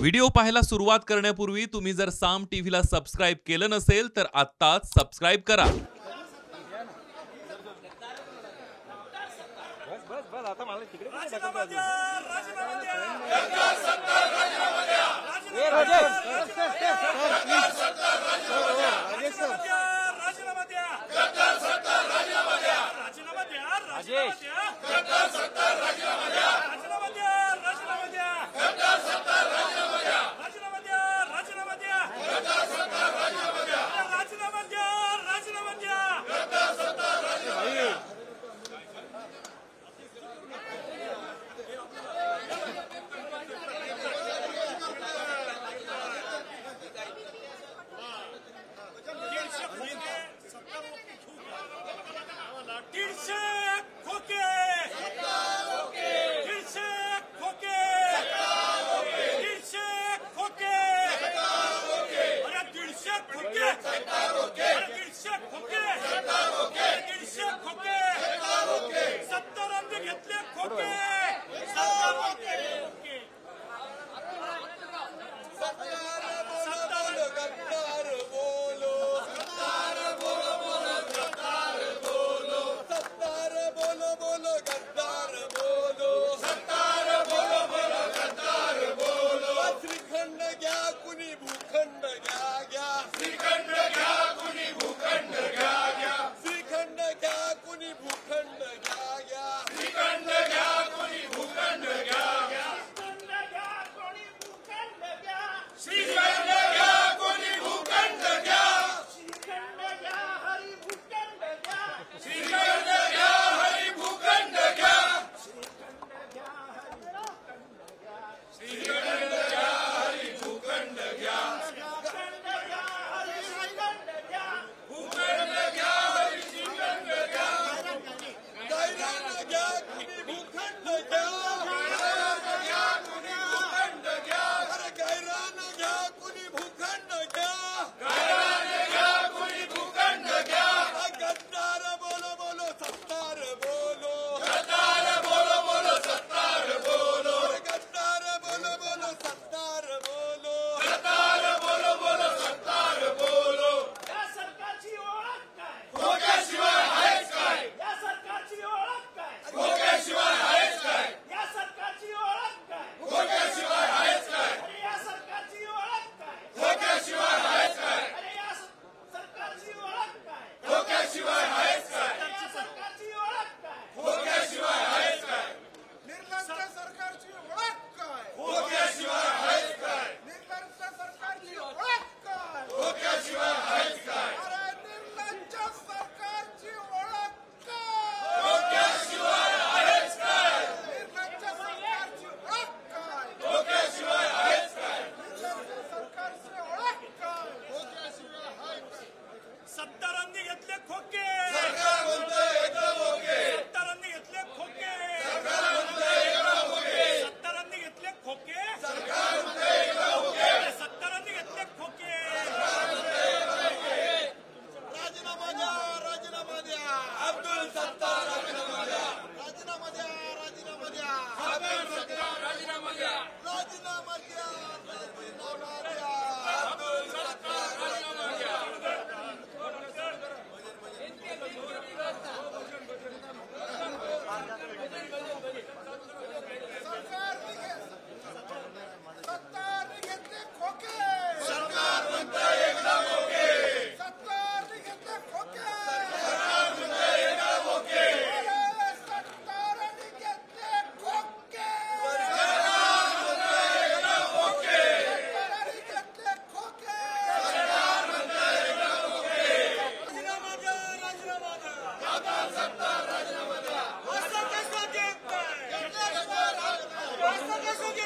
Video पाहायला सुरुवात करण्यापूर्वी तुम्ही जर साम टीव्हीला सबस्क्राईब केलं नसेल तर आत्ताच सबस्क्राईब करा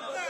Remember?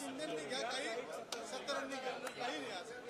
शिंदेंनी घ्या काही सत्तरांनी घ्या काही नाही असं.